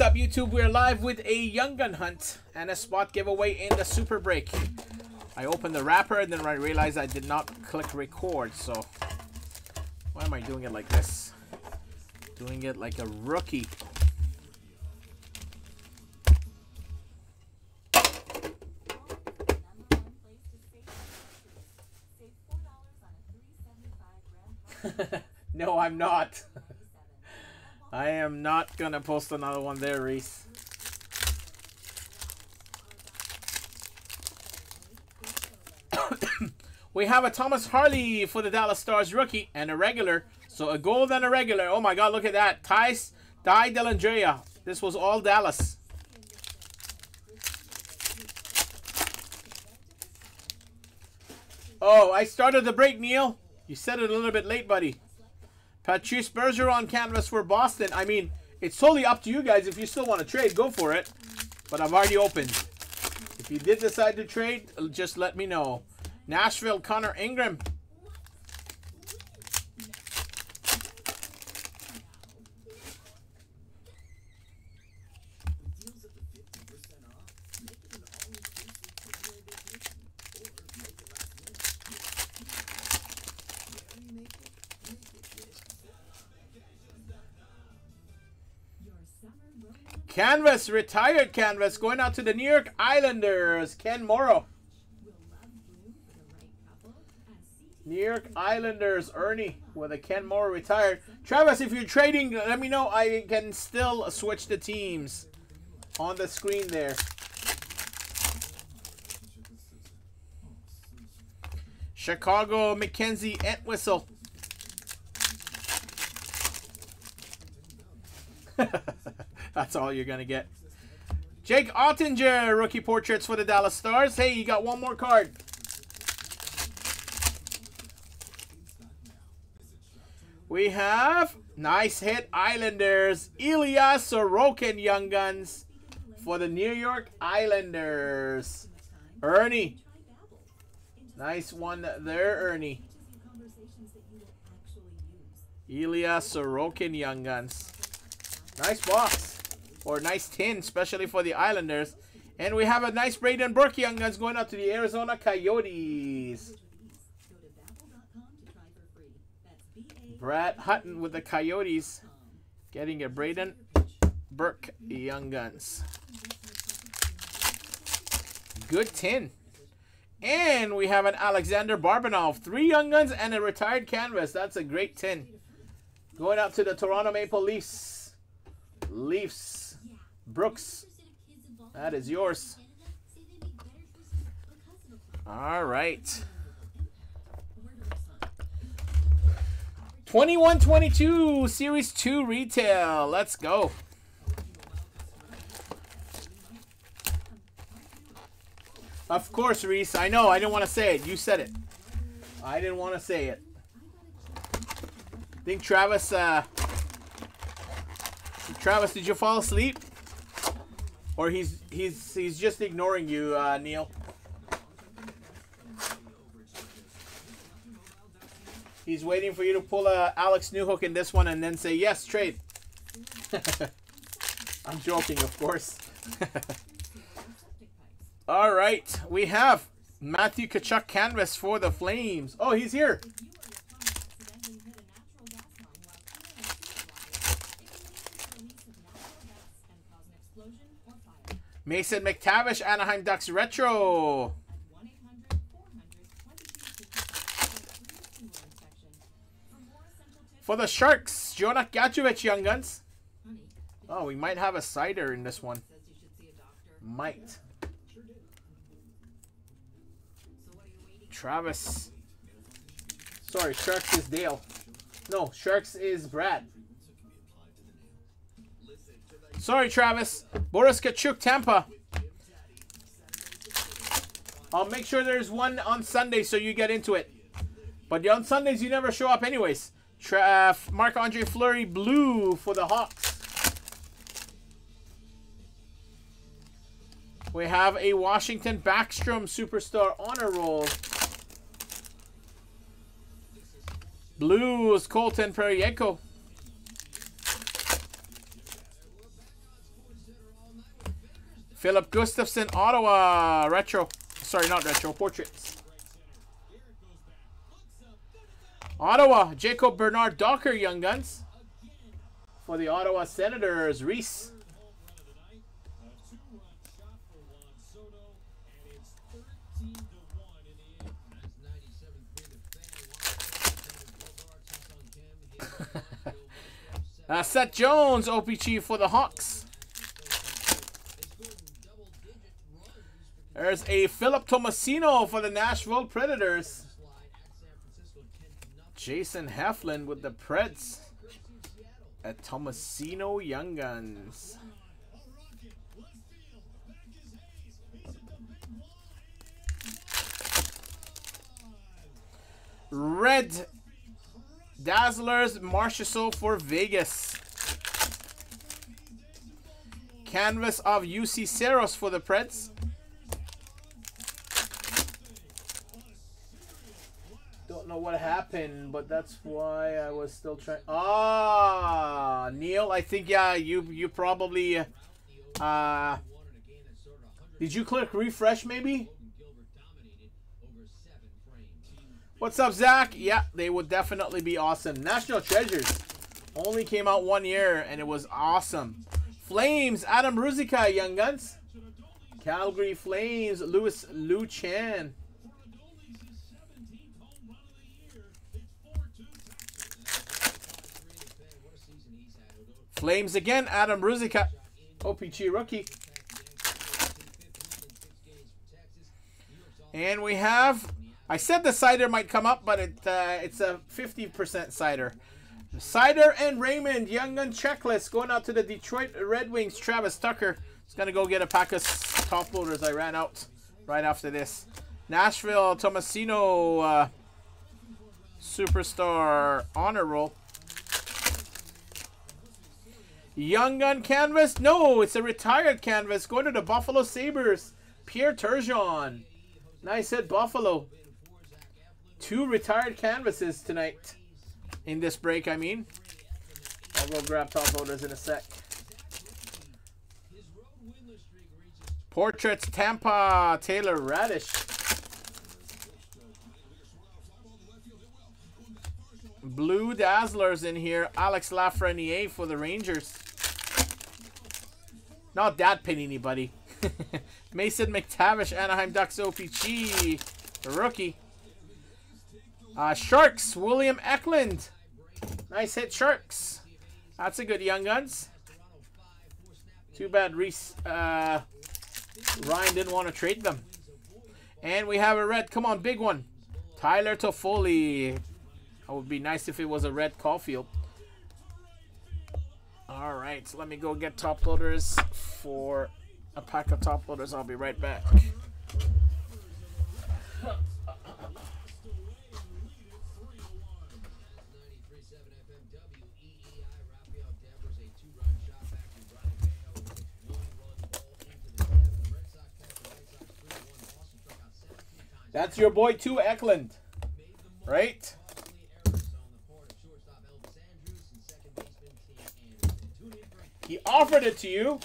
What's up, YouTube? We're live with a Young Gun hunt and a spot giveaway in the Super Break. I opened the wrapper and then I realized I did not click record, so why am I doing it like this? Doing it like a rookie. no, I'm not. I am not gonna post another one there, Reese. we have a Thomas Harley for the Dallas Stars rookie and a regular. So a gold and a regular. Oh my god, look at that. Thais Ty Dellandrea. This was all Dallas. Oh, I started the break, Neil. You said it a little bit late, buddy. Patrice Bergeron canvas for Boston. I mean, it's totally up to you guys. If you still want to trade, go for it. But I've already opened. If you did decide to trade, just let me know. Nashville, Connor Ingram. Canvas, retired canvas, going out to the New York Islanders, Ken Morrow. New York Islanders, Ernie with a Ken Morrow retired. Travis, if you're trading, let me know. I can still switch the teams on the screen there. Chicago, Mackenzie Entwistle. That's all you're going to get. Jake Oettinger, rookie portraits for the Dallas Stars. Hey, you got one more card. We have nice hit Islanders. Ilya Sorokin Young Guns for the New York Islanders. Ernie. Nice one there, Ernie. Ilya Sorokin Young Guns. Nice box. Or nice tin, especially for the Islanders. And we have a nice Brayden Burke Young Guns going out to the Arizona Coyotes. Brad Hutton with the Coyotes. Getting a Brayden Burke Young Guns. Good tin. And we have an Alexander Barabanov. Three Young Guns and a retired canvas. That's a great tin. Going out to the Toronto Maple Leafs. Leafs. Brooks. That is yours. All right. 21-22 Series 2 Retail. Let's go. Of course, Reese. I know. I didn't want to say it. You said it. I didn't want to say it. I think Travis, uh... Travis, did you fall asleep? Or he's he's he's just ignoring you, uh, Neil. He's waiting for you to pull a Alex Newhook in this one and then say yes, trade. I'm joking, of course. All right, we have Matthew Tkachuk canvas for the Flames. Oh, he's here. Mason McTavish, Anaheim Ducks Retro. For the Sharks, Jonah Gadjovich, Young Guns. Oh, we might have a Seider in this one. Might. Travis. Sorry, Sharks is Dale. No, Sharks is Brad. Sorry, Travis. Boris Katchouk, Tampa. I'll make sure there's one on Sunday so you get into it. But on Sundays, you never show up anyways. Tra uh, Marc-Andre Fleury, blue for the Hawks. We have a Washington Backstrom Superstar Honor Roll. Blues, Colton Parayko. Filip Gustavsson, Ottawa, retro. Sorry, not retro, portraits. Ottawa, Jacob Bernard Docker, Young Guns. For the Ottawa Senators, Reese. uh, Seth Jones, OPG for the Hawks. There's a Philip Tomasino for the Nashville Predators. Jason Heflin with the Preds at Tomasino Young Guns. Red Dazzlers Marchessault for Vegas. Canvas of Juuse Saros for the Preds. Don't know what happened, but that's why I was still trying. Ah, Neil, I think yeah, you you probably uh Did you click refresh maybe? What's up, Zach? Yeah, they would definitely be awesome. National Treasures only came out one year, and it was awesome. Flames, Adam Ruzicka, Young Guns. Calgary Flames, Lewis Liu Flames again, Adam Ruzicka. OPG rookie. And we have I said the Seider might come up, but it uh, it's a 50% Seider. Seider and Raymond, Young Gun checklist going out to the Detroit Red Wings. Travis Tucker is going to go get a pack of top loaders. I ran out right after this. Nashville Tomasino uh, Superstar Honor Roll. Young Gun canvas? No, it's a retired canvas. Going to the Buffalo Sabres. Pierre Turgeon. Nice hit, Buffalo two retired canvases tonight. In this break, I mean. I'll go grab top loaders in a sec. Portraits Tampa Taylor Raddysh. Blue Dazzlers in here. Alex Lafreniere for the Rangers. Not that panini, buddy. Mason McTavish, Anaheim Ducks OPG. Rookie. Uh, Sharks, William Eklund. Nice hit, Sharks. That's a good Young Guns. Too bad Reese, uh, Ryan didn't want to trade them. And we have a red. Come on, big one. Tyler Toffoli. It would be nice if it was a red Caulfield. All right, so let me go get top loaders for a pack of top loaders. I'll be right back. That's your boy too, Eklund. Right? He offered it to you.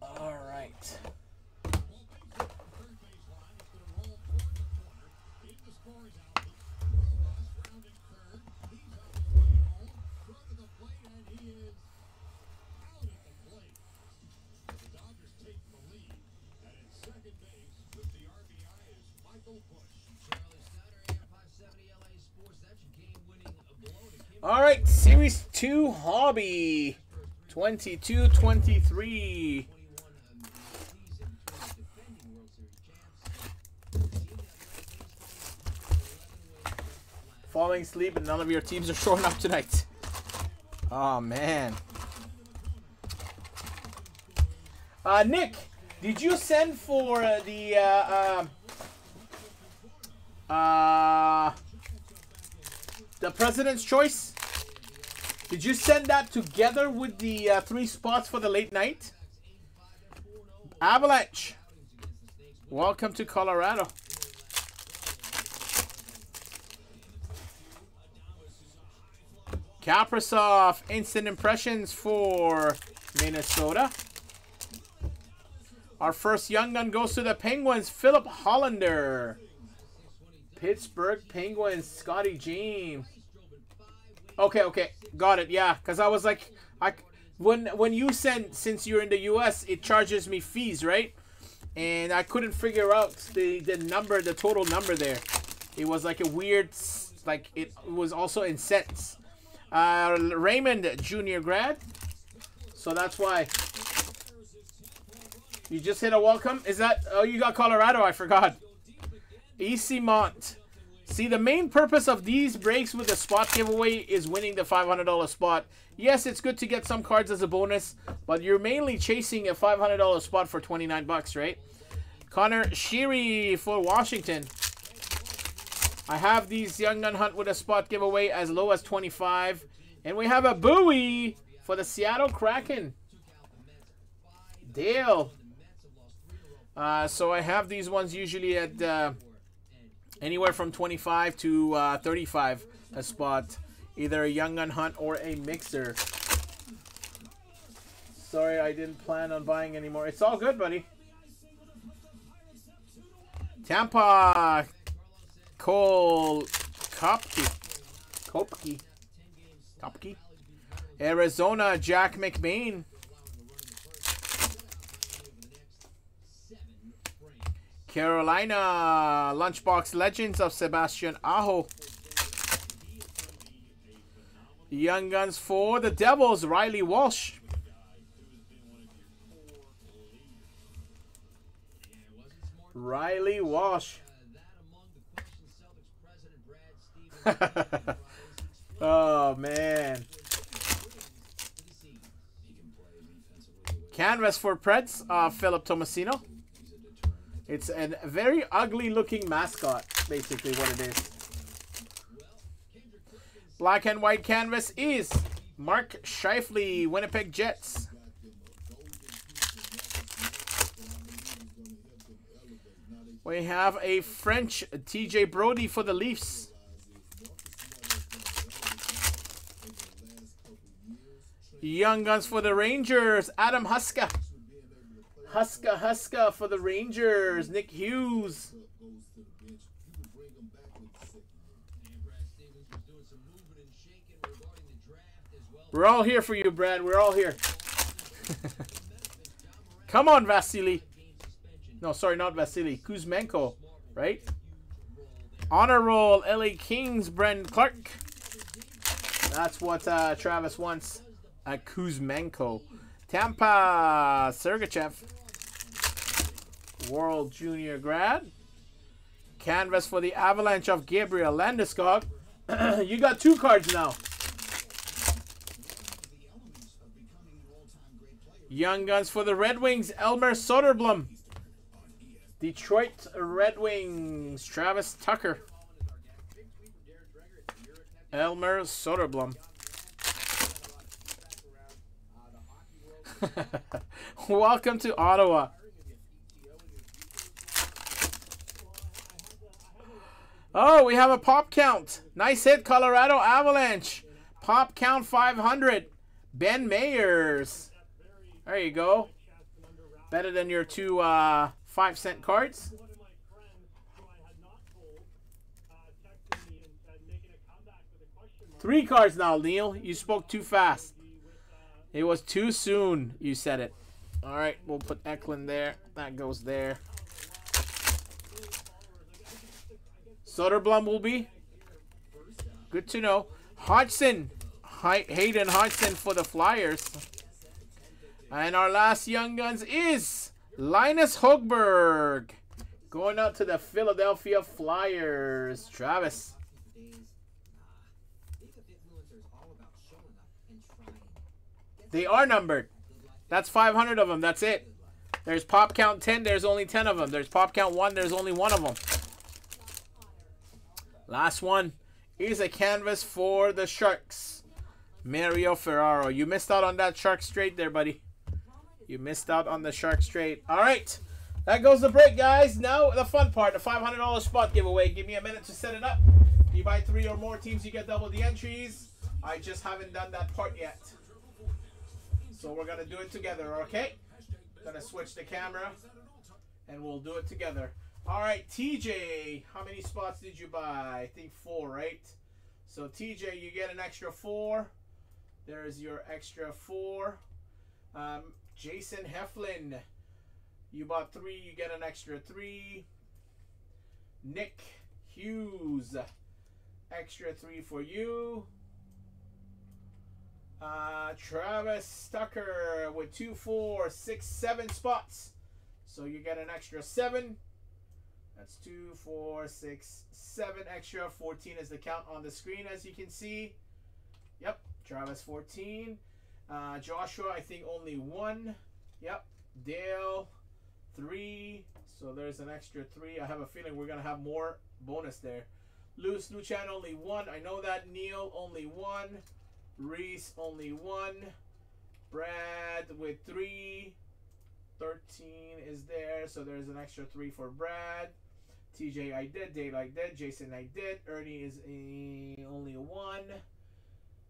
All right, Series 2 Hobby 22-23. Falling asleep and none of your teams are showing up tonight. Oh, man. Uh, Nick, did you send for uh, the... Uh, uh, the President's Choice? Did you send that together with the uh, three spots for the late night? Avalanche. Welcome to Colorado. Kaprizov, instant impressions for Minnesota. Our first young gun goes to the Penguins, Filip Hallander. Pittsburgh Penguins, Scotty James. Okay, okay, got it. Yeah, because I was like, I when when you send since you're in the U.S., it charges me fees, right? And I couldn't figure out the the number, the total number there. It was like a weird, like it was also in cents. Uh, Raymond Junior grad. So that's why. You just hit a welcome. Is that? Oh, you got Colorado. I forgot. Easymont. See, the main purpose of these breaks with the spot giveaway is winning the $500 spot. Yes, it's good to get some cards as a bonus, but you're mainly chasing a $500 spot for 29 bucks, right? Connor Sheary for Washington. I have these Young Gun Hunt with a spot giveaway as low as 25. And we have a Bowie for the Seattle Kraken. Dale. Uh, so I have these ones usually at... Uh, anywhere from 25 to uh, 35 a spot. Either a Young Gun Hunt or a Mixer. Sorry, I didn't plan on buying anymore. It's all good, buddy. Tampa Cole Koepke. Koepke. Koepke. Arizona Jack McBain. Carolina Lunchbox Legends of Sebastian Aho. Young Guns for the Devils, Reilly Walsh. Reilly Walsh. oh, man. Canvas for Preds, uh, Philip Tomasino. It's a very ugly looking mascot, basically what it is. Black and white canvas is Mark Scheifele, Winnipeg Jets. We have a French TJ Brodie for the Leafs. Young Guns for the Rangers, Adam Huska. Huska Huska for the Rangers. Nick Hughes. We're all here for you, Brad. We're all here. Come on, Vasily. No, sorry, not Vasily. Kuzmenko, right? Honor roll, LA Kings, Brendan Clark. That's what uh, Travis wants at Kuzmenko. Tampa, Sergachev. World Junior grad. Canvas for the Avalanche of Gabriel Landeskog. you got two cards now. Young Guns for the Red Wings, Elmer Soderblom. Detroit Red Wings, Travis Tucker. Elmer Soderblom. Welcome to Ottawa. Oh, we have a pop count. Nice hit, Colorado Avalanche. Pop count 500. Ben Meyers. There you go. Better than your two uh, five cent cards. Three cards now, Neil. You spoke too fast. It was too soon, you said it. All right, we'll put Eklund there. That goes there. Soderblom will be. Good to know. Hodgson. Hayden Hodgson for the Flyers. And our last Young Guns is Linus Hogberg. Going out to the Philadelphia Flyers. Travis. They are numbered. That's 500 of them. That's it. There's pop count 10. There's only 10 of them. There's pop count 1. There's only one of them. Last one is a canvas for the Sharks. Mario Ferraro. You missed out on that Shark straight there, buddy. You missed out on the Shark straight. All right. That goes the break, guys. Now the fun part, the $500 spot giveaway. Give me a minute to set it up. If you buy three or more teams, you get double the entries. I just haven't done that part yet. So we're gonna do it together, okay? Gonna switch the camera and we'll do it together. All right, TJ, how many spots did you buy? I think four, right? So TJ, you get an extra four. There's your extra four. Um, Jason Heflin, you bought three, you get an extra three. Nick Hughes, extra three for you. Uh, Travis Tucker with two, four, six, seven spots. So you get an extra seven. That's two, four, six, seven extra. 14 is the count on the screen, as you can see. Yep, Travis 14. Uh, Joshua, I think only one. Yep. Dale, three. So there's an extra three. I have a feeling we're going to have more bonus there. Luce Luchan, only one. I know that. Neil, only one. Reese, only one. Brad with three. 13 is there. So there's an extra three for Brad. TJ, I did. Dave, I did. Jason, I did. Ernie is a, only one.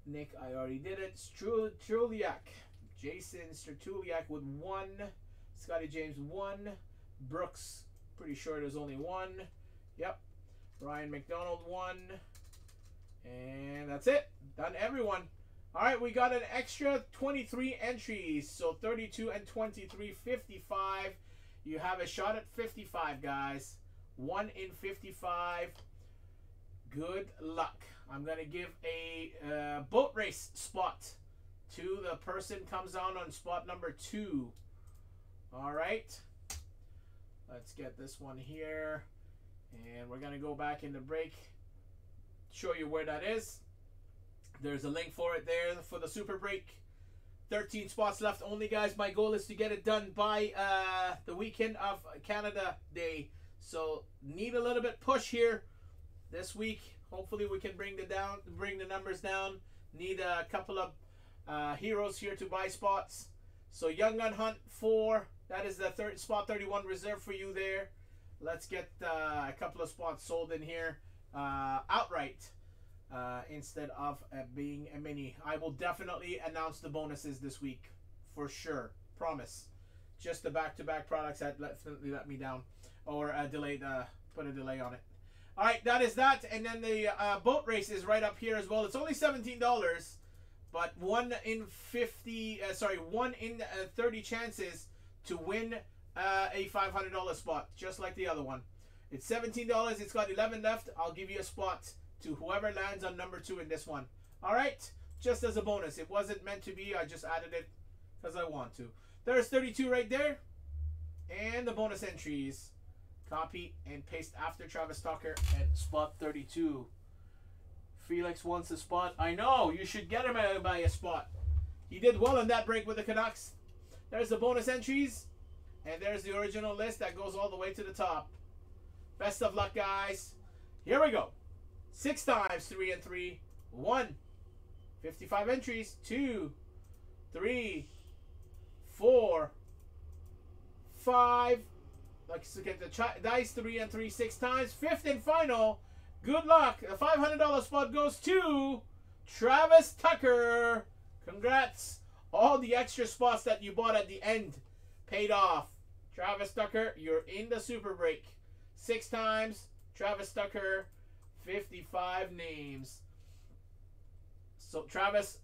Nick, I already did it. Struliak. Jason Struliak with one. Scotty James, one. Brooks, pretty sure there's only one. Yep. Ryan McDonald, one. And that's it. Done everyone. All right, we got an extra 23 entries. So 32 and 23, 55. You have a shot at 55, guys. 1 in 55. Good luck. I'm going to give a uh, boat race spot to the person comes on on spot number 2. All right. Let's get this one here. And we're going to go back in the break. Show you where that is. There's a link for it there for the super break. 13 spots left only, guys. My goal is to get it done by uh, the weekend of Canada Day. So need a little bit push here this week. Hopefully we can bring the down, bring the numbers down. Need a couple of uh, heroes here to buy spots. So Young Gun Hunt four. That is the third spot 31 reserved for you there. Let's get uh, a couple of spots sold in here uh, outright uh, instead of uh, being a mini. I will definitely announce the bonuses this week for sure. Promise. Just the back-to-back -back products that definitely let me down or delayed. Uh, put a delay on it. All right, that is that. And then the uh, boat race is right up here as well. It's only seventeen dollars, but one in fifty. Uh, sorry, one in uh, thirty chances to win uh, a five hundred dollar spot, just like the other one. It's seventeen dollars. It's got eleven left. I'll give you a spot to whoever lands on number two in this one. All right, just as a bonus. It wasn't meant to be. I just added it because I want to. There's 32 right there. And the bonus entries. Copy and paste after Travis Tucker at spot 32. Felix wants a spot. I know. You should get him by a spot. He did well in that break with the Canucks. There's the bonus entries. And there's the original list that goes all the way to the top. Best of luck, guys. Here we go. Six times three and three. One. 55 entries. Two. Three. Four. Five. Let's get the dice three and three six times. Fifth and final. Good luck. The $500 spot goes to Travis Tucker. Congrats. All the extra spots that you bought at the end paid off. Travis Tucker, you're in the super break. Six times. Travis Tucker, 55 names. So, Travis,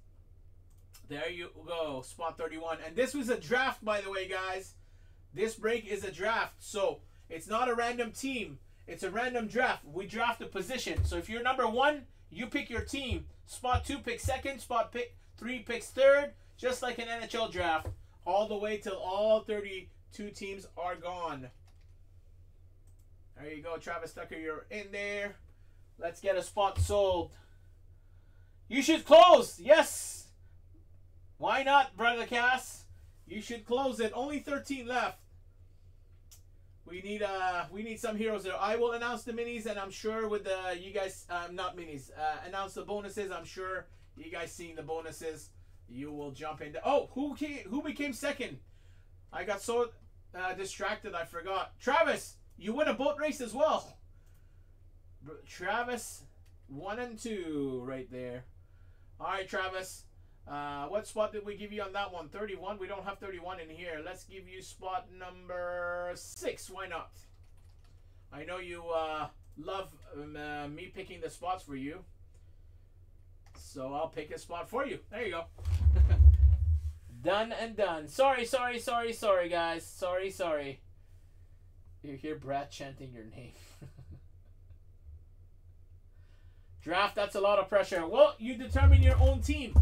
there you go. Spot 31. And this was a draft, by the way, guys. This break is a draft, so it's not a random team. It's a random draft. We draft a position. So if you're number one, you pick your team. Spot two picks second. Spot pick three picks third. Just like an NHL draft, all the way till all 32 teams are gone. There you go, Travis Tucker. You're in there. Let's get a spot sold. You should close. Yes. Why not, brother Cass? You should close it. Only 13 left. We need uh we need some heroes there. I will announce the minis, and I'm sure with the you guys um not minis uh, announce the bonuses. I'm sure you guys seeing the bonuses, you will jump in. Oh, who came, who became second? I got so uh, distracted I forgot. Travis, you win a boat race as well. Travis, one and two right there. All right, Travis. Uh, what spot did we give you on that one? 31. We don't have 31 in here. Let's give you spot number six. Why not? I know you uh, love um, uh, me picking the spots for you. So I'll pick a spot for you. There you go. done and done. Sorry, sorry, sorry, sorry, guys. Sorry, sorry. You hear Brad chanting your name. draft, that's a lot of pressure. Well, you determine your own team.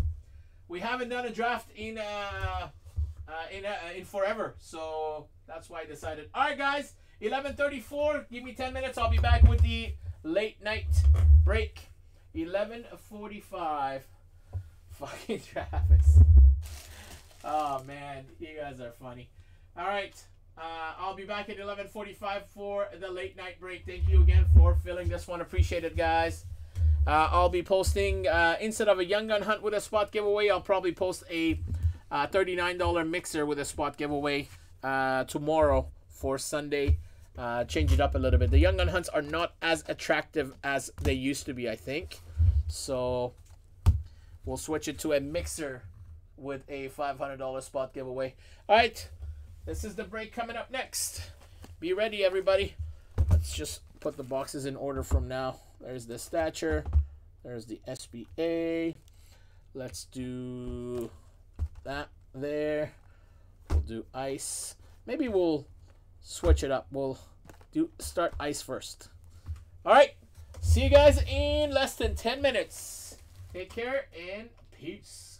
We haven't done a draft in uh, uh in uh, in forever, so that's why I decided. All right, guys, 11:34. Give me 10 minutes. I'll be back with the late night break. 11:45. Fucking Travis. Oh man, you guys are funny. All right. Uh, I'll be back at 11:45 for the late night break. Thank you again for filling this one. Appreciate it, guys. Uh, I'll be posting uh, instead of a Young Gun Hunt with a spot giveaway. I'll probably post a uh, $39 mixer with a spot giveaway uh, tomorrow for Sunday. Uh, change it up a little bit. The Young Gun Hunts are not as attractive as they used to be, I think. So we'll switch it to a mixer with a $500 spot giveaway. All right, this is the break coming up next. Be ready, everybody. Let's just put the boxes in order from now. There's the stature. There's the SBA. Let's do that there. We'll do ice. Maybe we'll switch it up. We'll do start ice first. All right. See you guys in less than 10 minutes. Take care and peace.